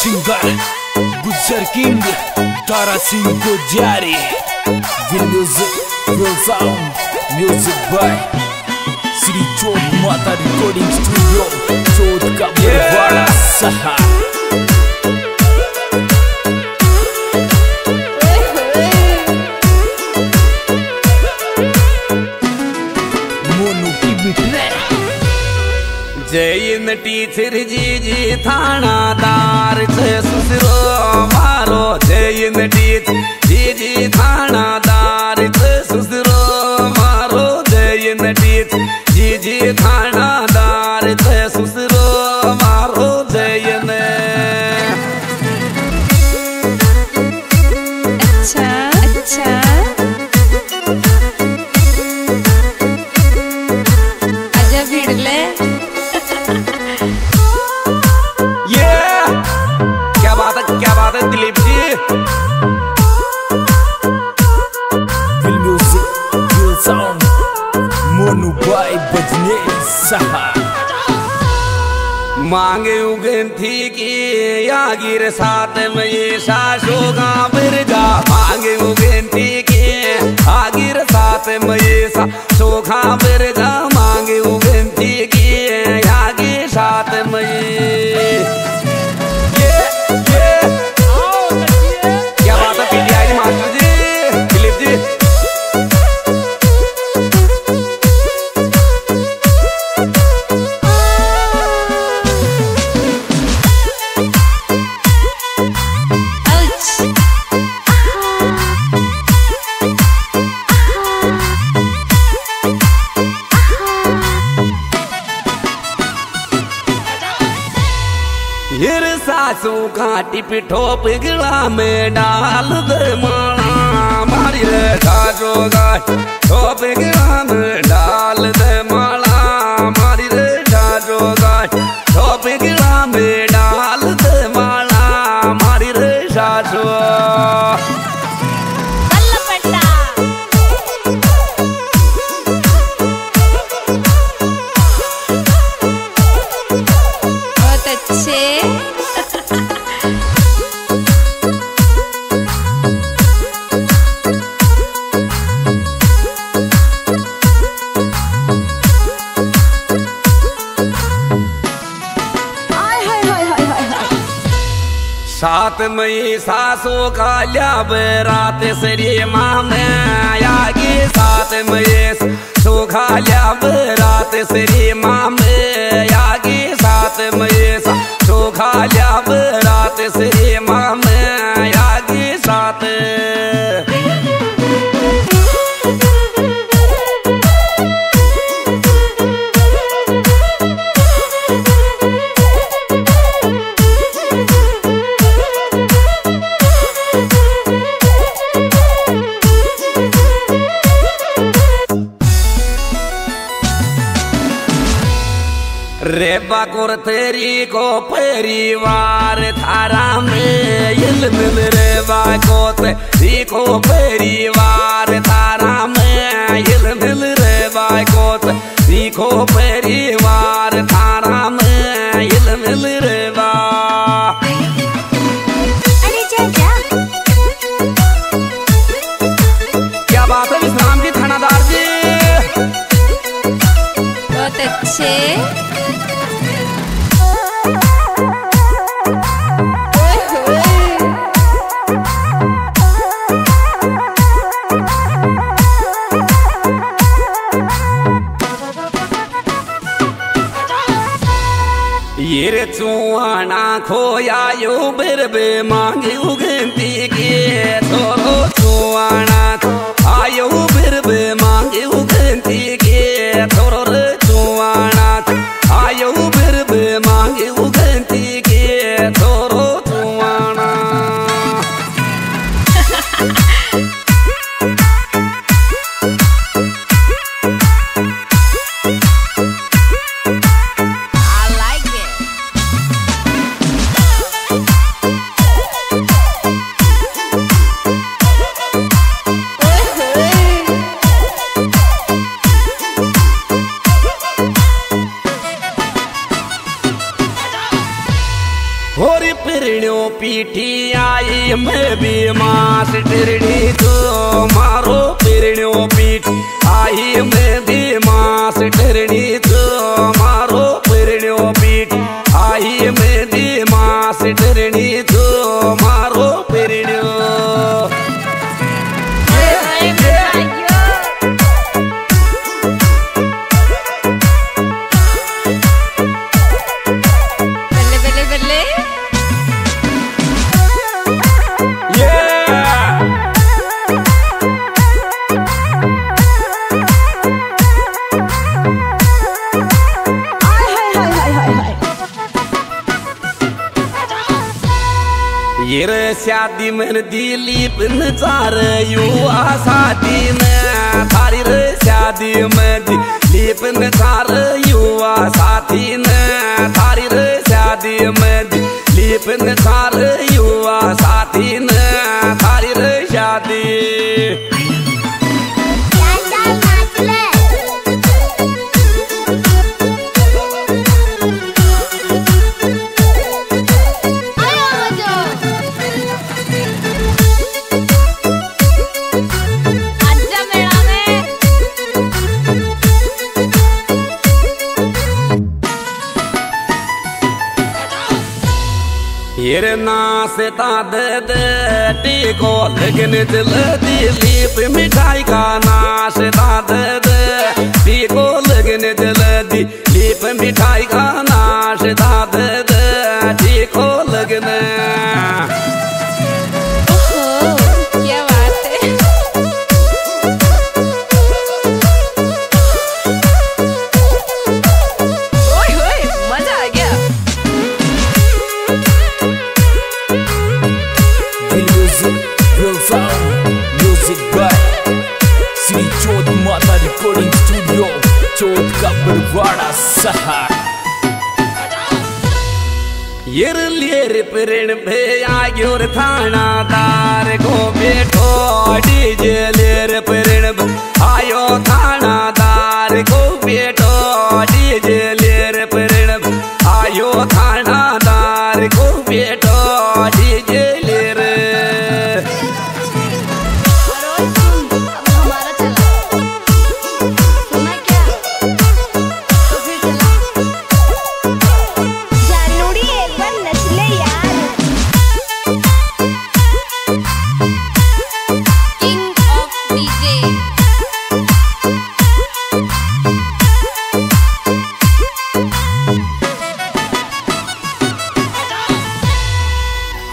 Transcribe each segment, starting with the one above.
Singer Gujar King Tara meu zé, meu music, meu sound Music by Sri Chot Mata Recording Studio Chot Ka Barwara Saha. Mono Pibi Play बिटरे Jain teacher ji ji સુસરો મારો सुसरो मारो जैन થાણાદાર जी जी મારો જૈન सुसरो मारो जैन मांगे उगन थी की यागिर सात में ये सासो का बिरजा मांगे थी की, आगिर सात में ये सासो का बिरजा मांगे उगन थी की यागिर सात में सासू का टिप ठोप गिला में डाल दे माला। मारी रे जाजो गाय ठोप गिला में डाल दे माला। मारी रे जाजो गाय ठोप गिला में मई सासो का ल्याब रात सरी मामे आगे सात मई सोखा ल्याब रात सरी मामे आगे सात मई सोखा ल्याब रात सरी मामे आगे सात बाकुर तेरी को परिवार थारा में मिल रे बाको तेरी को परिवार थारा में मिल रे बाको तेरी को परिवार खोया यो बिरबे मांगे उगंती के तो आना आयो बिरबे शादी मन दिलीप न चार युवा शादी में। थारी रे शादी में दिलीप न चार युवा साथी ने। थारी रे शादी में दिलीप न चार येर टी को लेकिन दिल दी लीप मिठाई का ना से दे दे टी को लेकिन दिल दी लीप मिठाई का ना से दे दे टी को लगन येर प्रण आग्योर थानादार को बेठो डीजे लेर प्रण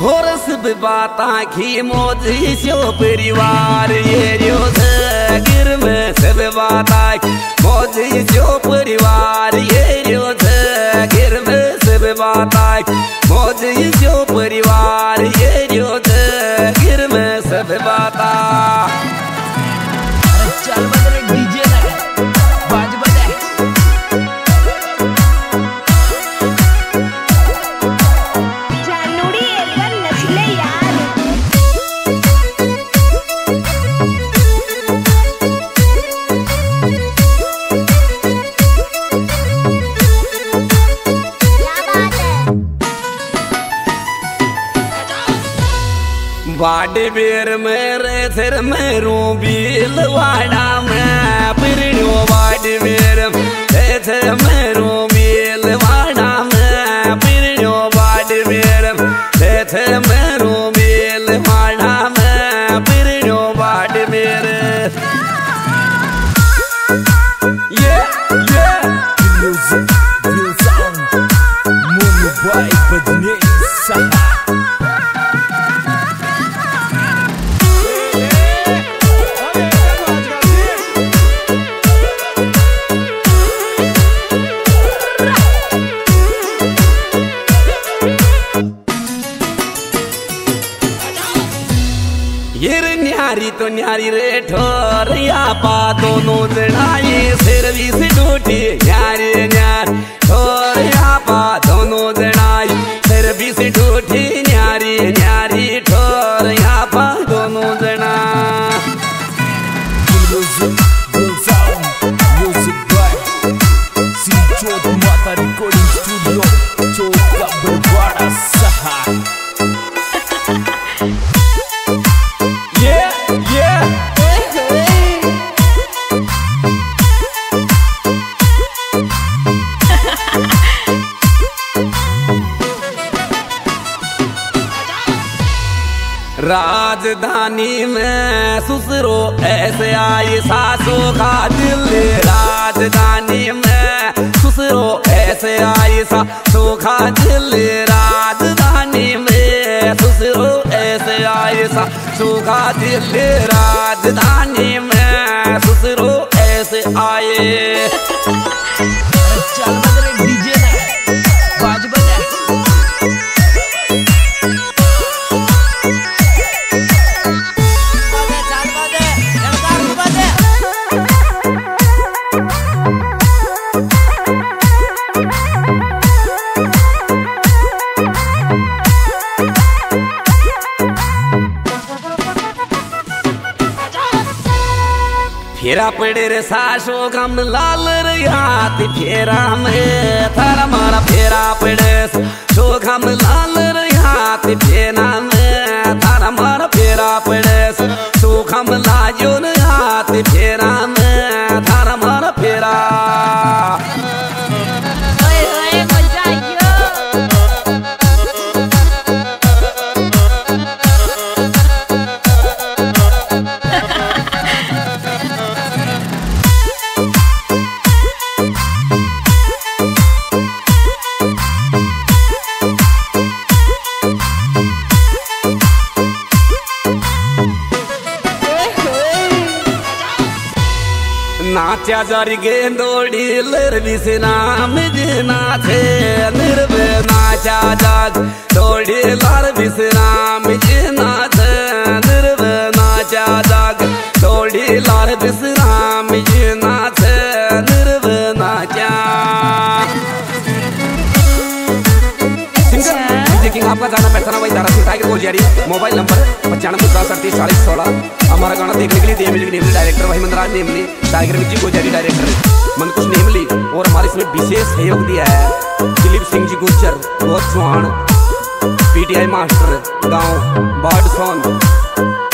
होरस बाता की मोजी सो परिवार ये रियो गिर में सब बाता मोजी सो परिवार ये रियो गिर में सब बाता मोजी सो परिवार ये रियो गिर में सब बाता वाडे बेर मेरे सिर में रूबील वाड़ा में पिरणो वाडे बेर थे में रूबील वाड़ा में पिरणो वाडे बेर थे में रे ठोर या पा दोनों जनाई सर्विस डूटी न्यारे, न्यार। ठोर या पा दोनों जनाई सर्विस डूटी न्यारे, न्यारी। राजधानी में सुसरो, ऐसे आई सासों का दिल। राजधानी में सुसरो, ऐसे आई सासों का पड़े रे सासो गम लाल रे हाथ फेरा में थारा मारा फेरा पड़े। सो गम लाल रे हाथ फेरा में थारा मारा फेरा पड़े। सो गम लाजो रे हाथ नाचा जरी गेंदोड़ी लर विश्राम जिना थे निर्वे नाचा जाग दौड़ी लर विश्राम टाइगर मोबाइल नंबर पचानवे, दस, अड़तीस, चालीस, सोलह। हमारा गाना देखने के लिए देवली नेमली डायरेक्टर वही मंदराज नेमली टाइगर जी गोजियारी डायरेक्टर मन कुछ नेमली, और हमारे इसमें विशेष सहयोग दिया है। दिलीप सिंह जी गुर्जर बहुत चौहान पीटीआई मास्टर, गाँव बाड सोन।